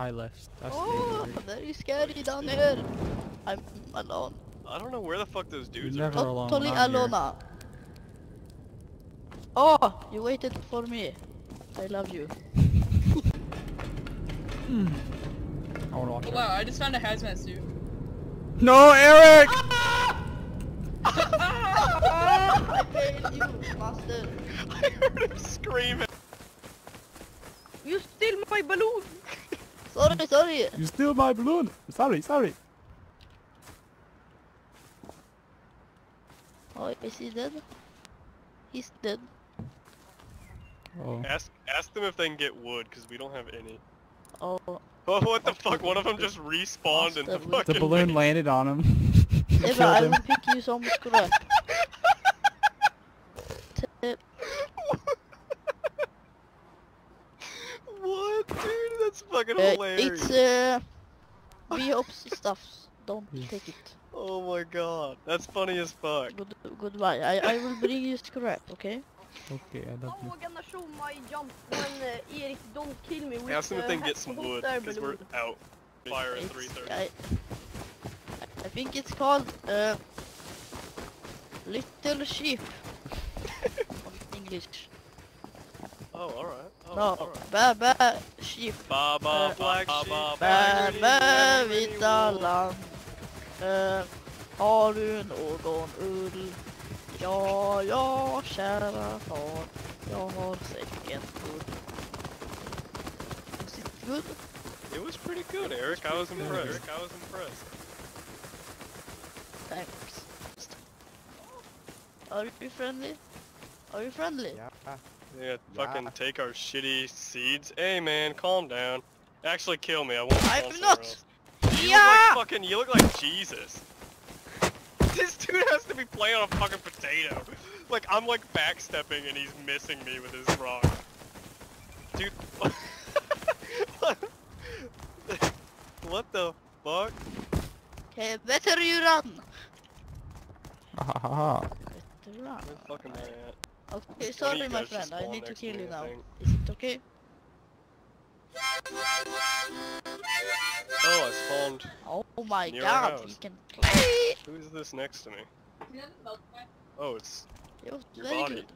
I left. That's Oh, dangerous. very scary down here. I'm alone. I don't know where the fuck those dudes You're are. never alone. Totally I'm here. alone. Ah. Oh, you waited for me. I love you. I wanna watch Oh, wow, I just found a hazmat suit. No, Erik! Ah! I failed you, master. I heard him screaming. You steal my balloon! Sorry, sorry. You steal my balloon. Sorry, sorry. Oh, is he dead? He's dead. Oh. Ask ask them if they can get wood, because we don't have any. Oh, Oh, what the fuck? One of them just respawned in the the- fucking The balloon landed on him. Eva, Killed I will pick you some scrap. Tip. what, dude? That's fucking Uh, hilarious. it's uh, B-Ops stuff. Don't take it. Oh my god, that's funny as fuck. Good, goodbye. I, I will bring you scrap, okay? Okay, I love Oh, you. I'm gonna show my jump when uh, Erik don't kill me with Ask them if they can uh, get some hot wood, air because we're out. Fire at 3.30. I, I think it's called uh, Little Sheep. English. Oh, alright. Oh, No, alright. ba ba sheep. Baba, Uh, black ba, sheep. Bä, black bä, sheep, vita wool. lamm. Eh, har du någon ull? Ja, ja, kära far. Jag har säcken full. Was it good? It was pretty good, Erik. I was impressed. Erik, I was impressed. Thanks. Are you friendly? Are you friendly? Yeah. Yeah, fucking Yeah. take our shitty seeds. Hey man, calm down. Actually kill me, I won't I'm not- else. You Yeah! look like fucking, you look like Jesus. This dude has to be playing on a fucking potato. Like, I'm like backstepping and he's missing me with his rock. Dude, what? what the fuck? Okay, better you run. Ha ha ha. Better run. Where the fuck am I at? Okay, sorry my friend, I need to kill you now. Is it okay? Oh, I spawned. Oh my Near god, he can play! Who's this next to me? Oh, it's It was very body. good.